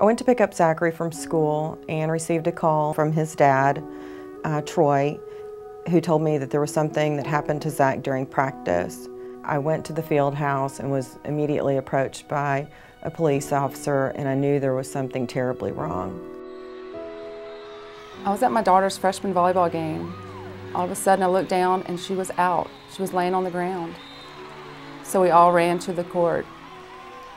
I went to pick up Zachary from school and received a call from his dad, uh, Troy, who told me that there was something that happened to Zach during practice. I went to the field house and was immediately approached by a police officer and I knew there was something terribly wrong. I was at my daughter's freshman volleyball game. All of a sudden I looked down and she was out. She was laying on the ground. So we all ran to the court.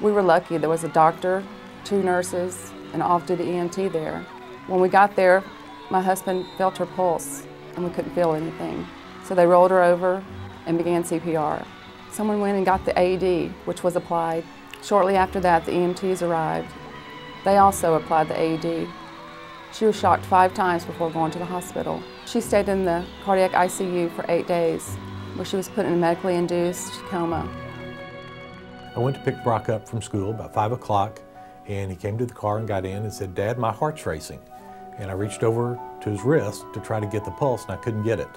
We were lucky. There was a doctor, two nurses, and off-duty EMT there. When we got there, my husband felt her pulse and we couldn't feel anything. So they rolled her over and began CPR. Someone went and got the AED, which was applied. Shortly after that, the EMTs arrived. They also applied the AED. She was shocked five times before going to the hospital. She stayed in the cardiac ICU for eight days, where she was put in a medically induced coma. I went to pick Brock up from school about 5 o'clock, and he came to the car and got in and said, Dad, my heart's racing. And I reached over to his wrist to try to get the pulse, and I couldn't get it.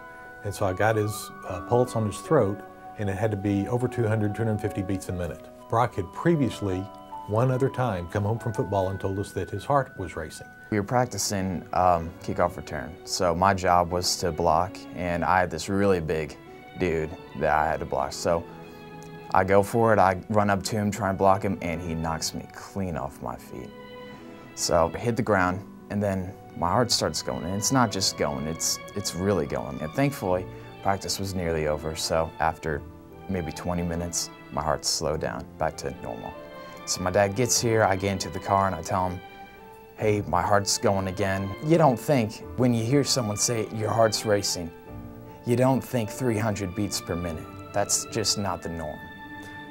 And so I got his uh, pulse on his throat, and it had to be over 200, 250 beats a minute. Brock had previously, one other time, come home from football and told us that his heart was racing. We were practicing um, kickoff return, so my job was to block, and I had this really big dude that I had to block. So I go for it, I run up to him, try and block him, and he knocks me clean off my feet. So I hit the ground, and then my heart starts going, and it's not just going, it's, it's really going. And thankfully, practice was nearly over, so after maybe 20 minutes, my heart slowed down back to normal. So my dad gets here, I get into the car, and I tell him, hey, my heart's going again. You don't think, when you hear someone say your heart's racing, you don't think 300 beats per minute. That's just not the norm.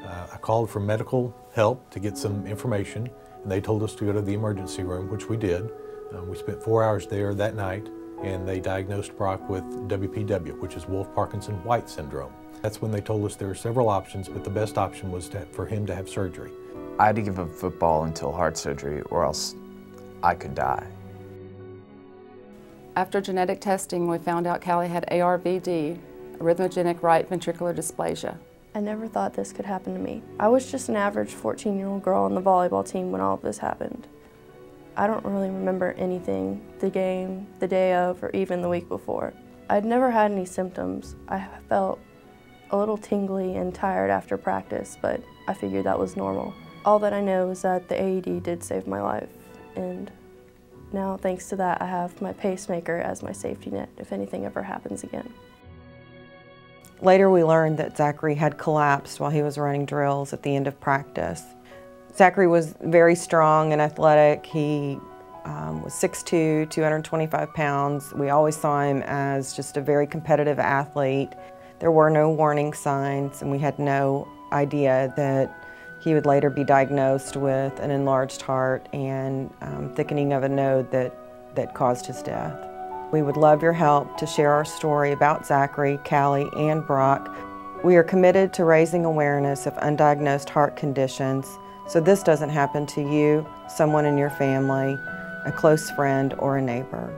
Uh, I called for medical help to get some information, and they told us to go to the emergency room, which we did. Um, we spent four hours there that night, and they diagnosed Brock with WPW, which is Wolff-Parkinson-White syndrome. That's when they told us there were several options, but the best option was to, for him to have surgery. I had to give up football until heart surgery, or else I could die. After genetic testing, we found out Callie had ARVD, arrhythmogenic right ventricular dysplasia. I never thought this could happen to me. I was just an average 14-year-old girl on the volleyball team when all of this happened. I don't really remember anything, the game, the day of, or even the week before. I'd never had any symptoms. I felt a little tingly and tired after practice, but I figured that was normal. All that I know is that the AED did save my life, and now thanks to that I have my pacemaker as my safety net if anything ever happens again. Later we learned that Zachary had collapsed while he was running drills at the end of practice. Zachary was very strong and athletic. He um, was 6'2", 225 pounds. We always saw him as just a very competitive athlete. There were no warning signs and we had no idea that he would later be diagnosed with an enlarged heart and um, thickening of a node that, that caused his death. We would love your help to share our story about Zachary, Callie, and Brock. We are committed to raising awareness of undiagnosed heart conditions so this doesn't happen to you, someone in your family, a close friend, or a neighbor.